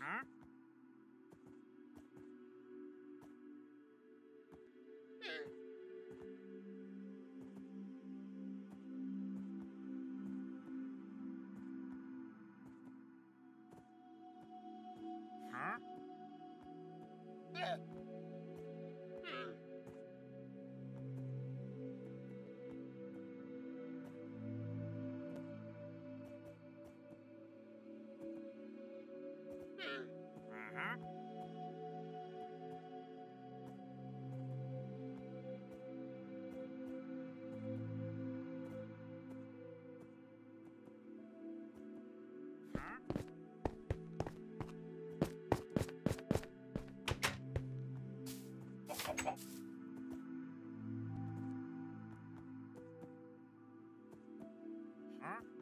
Huh? Huh?